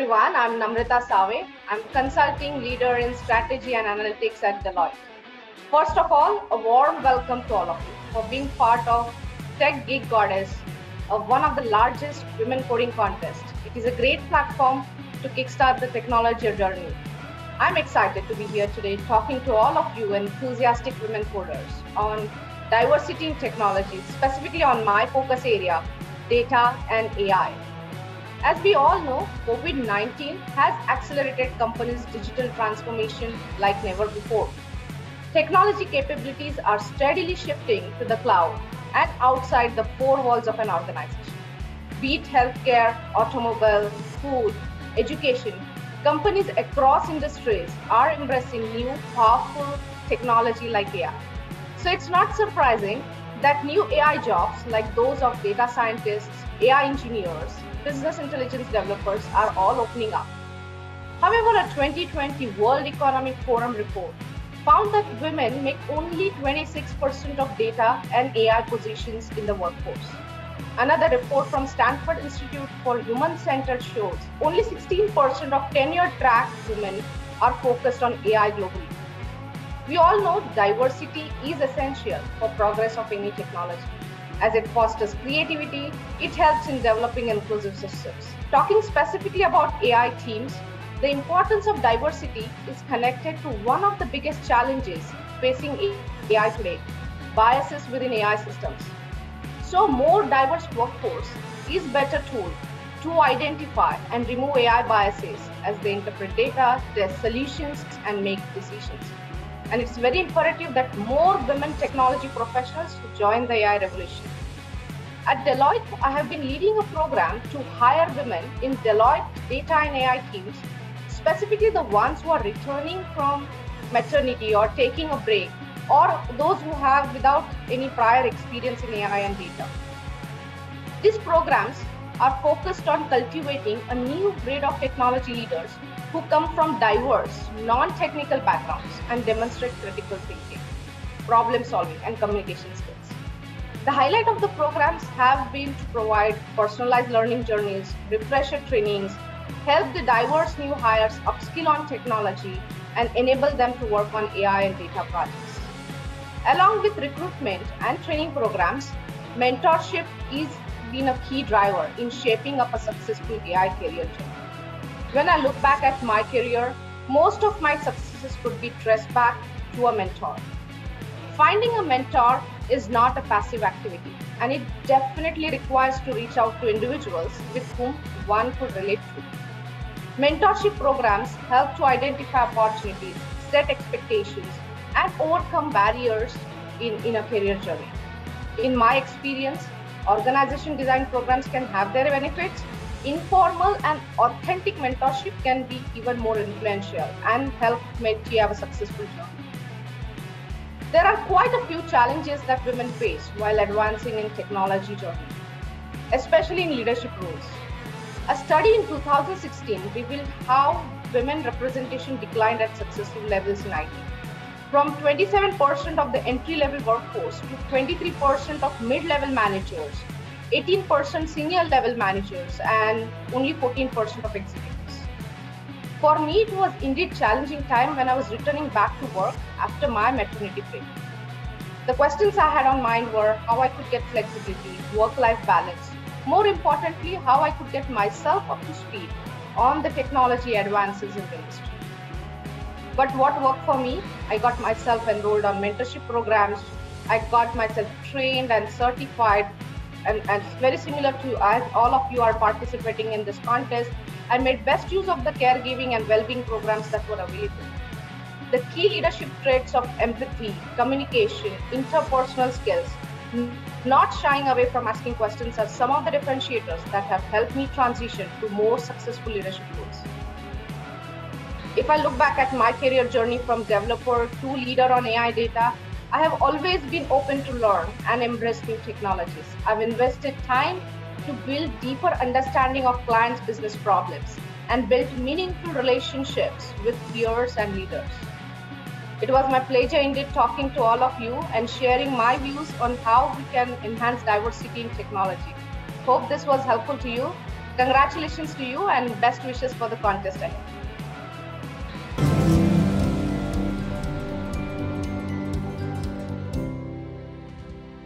everyone. I'm Namrata Save. I'm consulting leader in strategy and analytics at Deloitte. First of all, a warm welcome to all of you for being part of Tech Geek Goddess, of one of the largest women coding contests. It is a great platform to kickstart the technology journey. I'm excited to be here today talking to all of you enthusiastic women coders on diversity in technology, specifically on my focus area, data and AI. As we all know, COVID 19 has accelerated companies' digital transformation like never before. Technology capabilities are steadily shifting to the cloud and outside the four walls of an organization. Be it healthcare, automobile, food, education, companies across industries are embracing new, powerful technology like AI. So it's not surprising that new AI jobs like those of data scientists, AI engineers, business intelligence developers are all opening up. However, a 2020 World Economic Forum report found that women make only 26% of data and AI positions in the workforce. Another report from Stanford Institute for Human Centered shows only 16% of tenure track women are focused on AI globally. We all know diversity is essential for progress of any technology as it fosters creativity, it helps in developing inclusive systems. Talking specifically about AI teams, the importance of diversity is connected to one of the biggest challenges facing AI today, biases within AI systems. So more diverse workforce is better tool to identify and remove AI biases as they interpret data, test solutions, and make decisions. And it's very imperative that more women technology professionals join the AI revolution. At Deloitte, I have been leading a program to hire women in Deloitte data and AI teams, specifically the ones who are returning from maternity or taking a break, or those who have without any prior experience in AI and data. These programs are focused on cultivating a new breed of technology leaders who come from diverse, non-technical backgrounds and demonstrate critical thinking, problem solving, and communication skills. The highlight of the programs have been to provide personalized learning journeys, refresher trainings, help the diverse new hires upskill on technology, and enable them to work on AI and data projects. Along with recruitment and training programs, mentorship is been a key driver in shaping up a successful AI career journey. When I look back at my career, most of my successes could be traced back to a mentor. Finding a mentor is not a passive activity and it definitely requires to reach out to individuals with whom one could relate to. Mentorship programs help to identify opportunities, set expectations, and overcome barriers in, in a career journey. In my experience, organization design programs can have their benefits. Informal and authentic mentorship can be even more influential and help mentee have a successful journey. There are quite a few challenges that women face while advancing in technology journey, especially in leadership roles. A study in 2016 revealed how women representation declined at successful levels in IT. From 27% of the entry-level workforce to 23% of mid-level managers, 18% senior level managers, and only 14% of executives. For me, it was indeed challenging time when I was returning back to work after my maternity break. The questions I had on mind were how I could get flexibility, work-life balance, more importantly, how I could get myself up to speed on the technology advances in the industry. But what worked for me, I got myself enrolled on mentorship programs, I got myself trained and certified, and, and very similar to as all of you are participating in this contest, I made best use of the caregiving and well-being programs that were available. The key leadership traits of empathy, communication, interpersonal skills, not shying away from asking questions are some of the differentiators that have helped me transition to more successful leadership roles. If I look back at my career journey from developer to leader on AI data, I have always been open to learn and embrace new technologies. I've invested time to build deeper understanding of clients' business problems and build meaningful relationships with peers and leaders. It was my pleasure indeed talking to all of you and sharing my views on how we can enhance diversity in technology. Hope this was helpful to you. Congratulations to you and best wishes for the contest ahead.